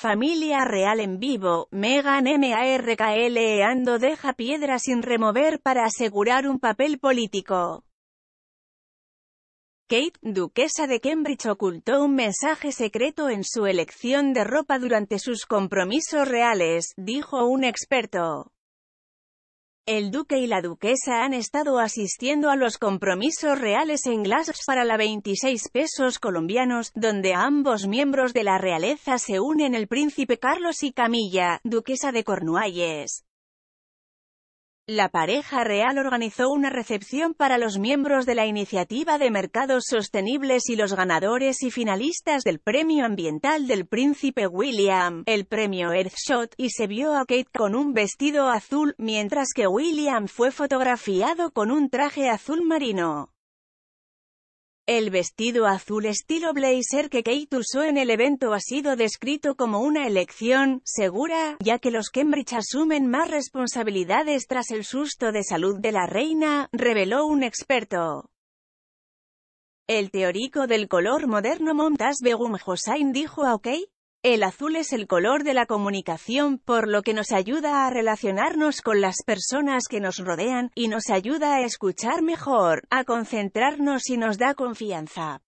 Familia real en vivo, Meghan Markle ando deja piedra sin remover para asegurar un papel político. Kate, duquesa de Cambridge ocultó un mensaje secreto en su elección de ropa durante sus compromisos reales, dijo un experto. El duque y la duquesa han estado asistiendo a los compromisos reales en Glasgow para la 26 pesos colombianos, donde ambos miembros de la realeza se unen el príncipe Carlos y Camilla, duquesa de Cornualles. La pareja real organizó una recepción para los miembros de la Iniciativa de Mercados Sostenibles y los ganadores y finalistas del Premio Ambiental del Príncipe William, el Premio Earthshot, y se vio a Kate con un vestido azul, mientras que William fue fotografiado con un traje azul marino. El vestido azul estilo blazer que Kate usó en el evento ha sido descrito como una elección segura, ya que los Cambridge asumen más responsabilidades tras el susto de salud de la reina, reveló un experto. El teórico del color moderno Momtaz Begum Hossain dijo a OK, el azul es el color de la comunicación, por lo que nos ayuda a relacionarnos con las personas que nos rodean, y nos ayuda a escuchar mejor, a concentrarnos y nos da confianza.